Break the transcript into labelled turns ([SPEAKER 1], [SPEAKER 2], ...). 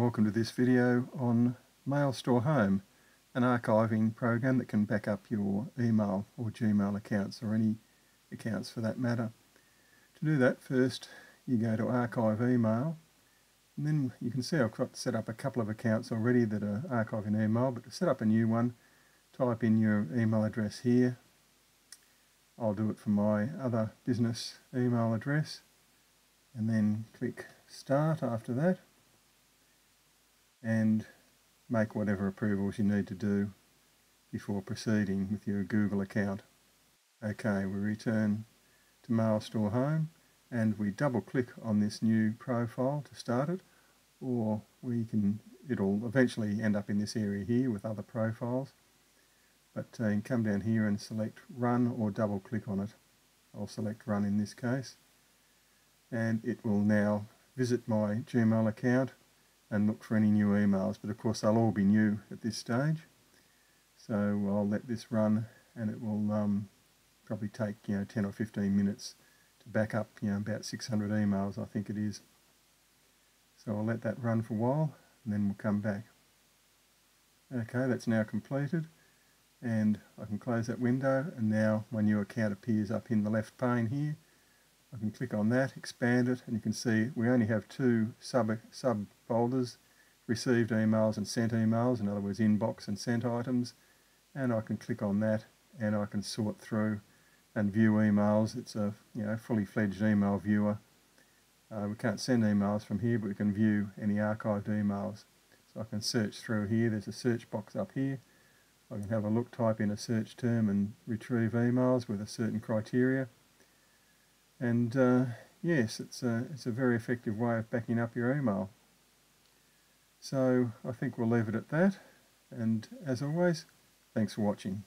[SPEAKER 1] welcome to this video on MailStore Home, an archiving program that can back up your email or Gmail accounts or any accounts for that matter. To do that first you go to archive email and then you can see I've got set up a couple of accounts already that are archiving email but to set up a new one type in your email address here. I'll do it from my other business email address and then click start after that and make whatever approvals you need to do before proceeding with your Google account. Okay, we return to MailStore Home and we double click on this new profile to start it or we can it'll eventually end up in this area here with other profiles but uh, you can come down here and select run or double click on it. I'll select run in this case and it will now visit my Gmail account and look for any new emails but of course they'll all be new at this stage. So I'll let this run and it will um, probably take you know 10 or 15 minutes to back up you know about 600 emails I think it is. So I'll let that run for a while and then we'll come back. Okay that's now completed and I can close that window and now my new account appears up in the left pane here I can click on that, expand it, and you can see we only have two sub, sub folders, received emails and sent emails, in other words inbox and sent items, and I can click on that and I can sort through and view emails. It's a you know fully fledged email viewer. Uh, we can't send emails from here, but we can view any archived emails. So I can search through here. There's a search box up here. I can have a look, type in a search term and retrieve emails with a certain criteria. And uh, yes, it's a, it's a very effective way of backing up your email. So I think we'll leave it at that. And as always, thanks for watching.